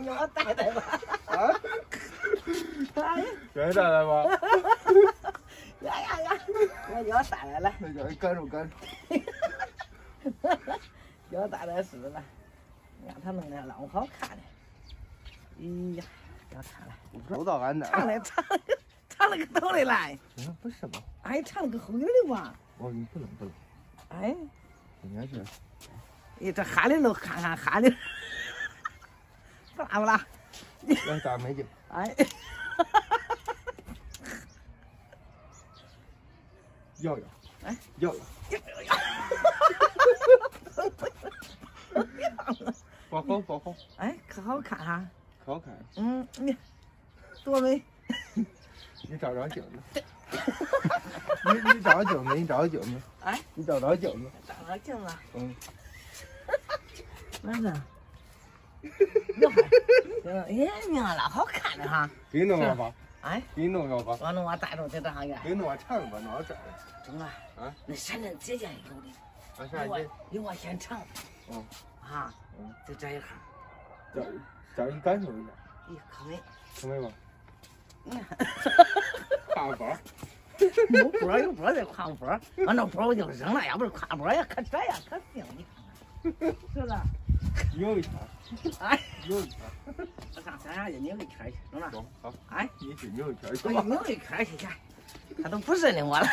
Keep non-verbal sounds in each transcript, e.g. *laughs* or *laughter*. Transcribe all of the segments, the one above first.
你我戴戴吧。啊，哎愿意戴戴吗？呀呀呀！我要戴来了，那叫你感受感受。要戴戴试试来。你看他弄的老好看的。哎呀，要看了，收到俺那儿。长的唱的长了个头里来，嗯，不是吧？哎，唱了个后影的吧？哦，你不能不能，哎，应该是。你这哈的都看看哈的，不拉不拉？要大美景。哎，要要。哎，要要。包好包好，哎，可好看哈。可好看。嗯，*laughs* 你多美。*laughs* 你找着镜子。你你找着镜子，你找着镜子。哎，你找着镜子。找着镜子。嗯。*laughs* 完事。哟嗨，哎，明了，好看的哈。给你弄个吧。哎，给你弄个吧。我弄我带着这多少远？给你弄个长吧，弄个这儿。中啊。啊。那山珍姐姐有的。啊啥有有我嫌长。嗯。啊。嗯。就这一行。这这你感受一下。咦，可美。可美吗？你看。挎包。有波有波的挎包，完那包我就扔了，要不是挎包也，可这呀，可行，你看看，*laughs* 是不是？扭一圈。哎，扭一圈。我上山上去扭一圈去，中了。中，好。哎，你去扭一圈去我扭一圈去去，他都不认得我了。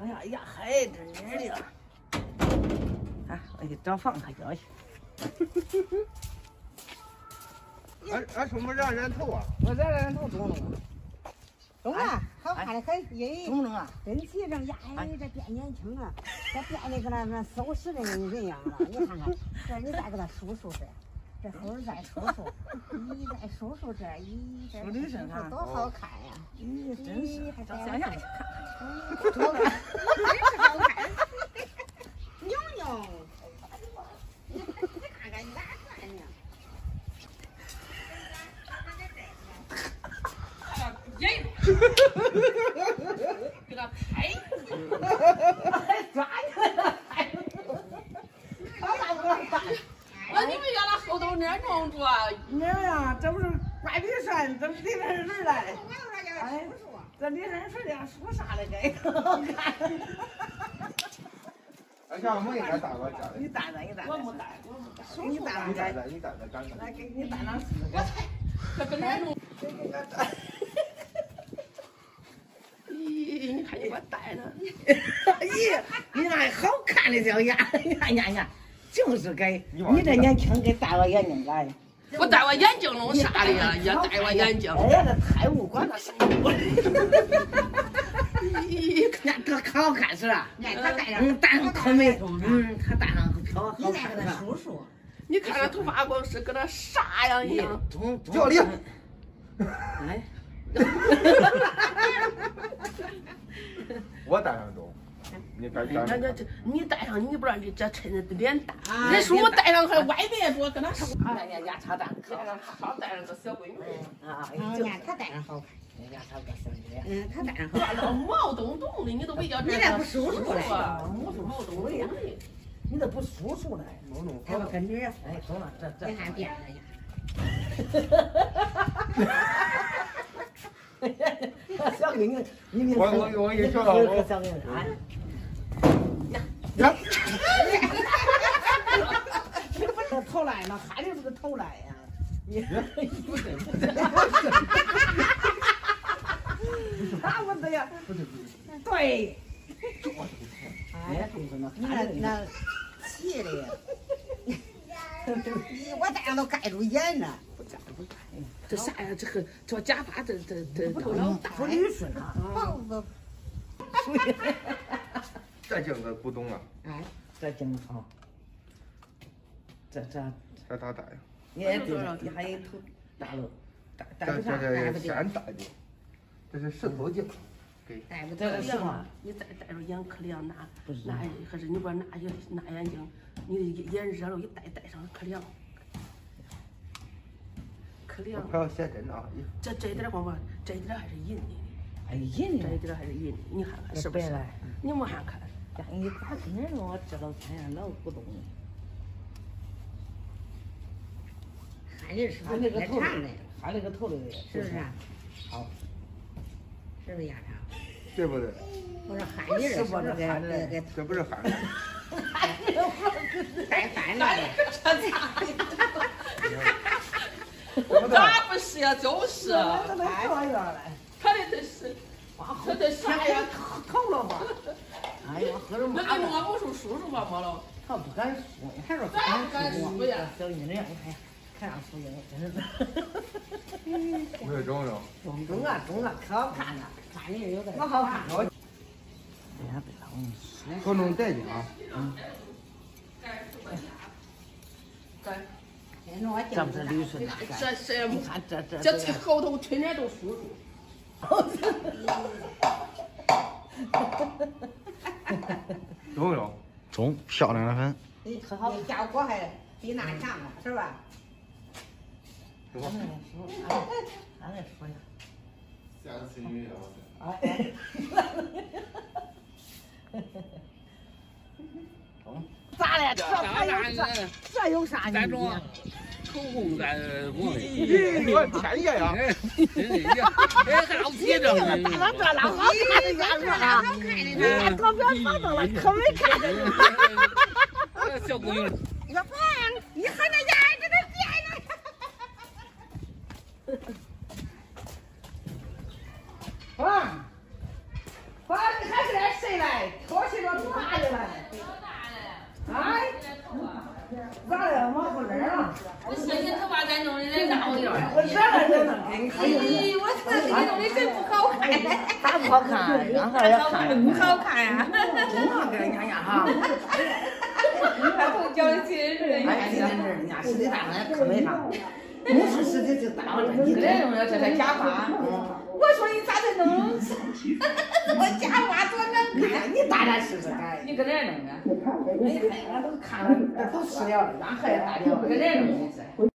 哎呀哎呀，嗨，这热的了。哎，我去找房子叫去。俺俺 *laughs* 什么染染头啊？我染染头中了吗？中了，好看的很，因中了啊！真齐整呀，哎，这变年轻了，这变的跟那那四五十的人样了。你看看，这你再给他数数这，这后儿再数数，你再数数这，咦，这数的身上多好看呀！咦，真是，还到乡下去看看。多好看。牛牛，你看看你哪看呢？耶！给他拍，抓起来拍。那你们家那后头那弄着，你呀，这不是怪李山，这不李山人来。哎，这李山水呀，说啥来着？好看。俺家我应该带我家你的。带带，你带带。我没带，我没带，你带带你带带，你带带，干啥？来给你带上试试。这跟那弄。咦，你看你我带呢，咦，你那好看的小眼，呀呀呀，就是该你这年轻给戴个眼镜来。我戴我眼镜弄啥的呀？也戴我眼镜。哎呀，这太无管了，啥不？咦，看这可好看是吧？你看他戴上，嗯，戴上可美，嗯，他戴上可漂好你再看是吧？给他数数。你看那头发光是跟那啥样一样？中中教练，哎，我戴上中，你该干那那这你戴上，你不知道你这衬着脸大。啊人说我戴上还外面多，跟那说。哎呀，牙擦蛋可戴上好戴上个小闺女。啊，你看他戴上好看，牙擦个小姐。嗯，他戴上好看。那毛洞洞的，你都没叫你这不数数嘞啊？毛洞毛洞的。你这不数数嘞？弄弄哎，我跟你，哎，走了，这这。你看变了呀。小闺女，你你我我我一说到我小闺女，哎，呀，你不是偷懒吗？还得不是偷懒呀？你 *laughs* 不对不对，啥不对呀？不是不是，对，哎，你那那气的呀！我戴上都盖住眼了。这啥呀？这个这假发，这这这头老大。不捋顺啊。包子，*laughs* *laughs* 这镜子不懂啊，哎，这镜头，这这，这咋戴呀？你也对了，你还有头大了，大大这不上，这这山大镜，这是石头镜，给戴不这得个是吗？你再戴着眼可凉拿不是。拿还是你不知道拿眼拿眼镜，你的眼热了，一戴戴上可凉，可亮。我。快要写真了啊！这这一点光光，这一点还是银的，哎，银的，这一点还是银的，你看看是不是？你没看看，呀，你咋跟人说？我知道天呀，老不懂。看人是不他那个头长的里，，他那个头里是不是？好，是不是鸭肠？对不对？我说喊人是不是给给给这不是喊 *laughs* 的，带饭的？这不对。咋不是呀？就是？他的这是，他这啥呀？那麻了。你摸不出叔叔吧？摸了，他不敢说，还说咋不敢说呀？小姨那样，哎呀，看上输赢，真是。没有中中，中中啊中啊，可好看了，看人有点可好看了。哎呀，对了，我跟你说，中中带劲啊！现在我这不是捋顺的，这这你看这这这后头天天都叔叔。中中，中漂亮的很。你可好？你效果还比那强了，是吧？中俺那说，俺俺那说呀，下个词语啊！哎，*laughs* 咋了？这还有啥？这有啥意思？口红在我的，咦，我天爷呀！真的呀，哎，还好贴着呢。打这了，好看的样子啊！你照片放到了，可没看见你。小姑娘，我爸，你看那眼给他变了。爸，爸，你还是来谁来？拖起了多大的来？哎，咋了？忙活人了？我说你头发咋弄的那大点儿？我这来这能给你看。咦，我这给你弄的真不好看，咋不好看？让他也看。不好看呀。真好给人看呀哈！还不叫你亲似的。哎，今天这人家实际大上也可没啥，不是实际就当了这，你这弄的这是假发。我说你咋的弄？*laughs* 我假发多能你看你大点试试看。你搁哪弄的？哎呀，俺都看了，都吃了，让孩子大点。搁哪弄的？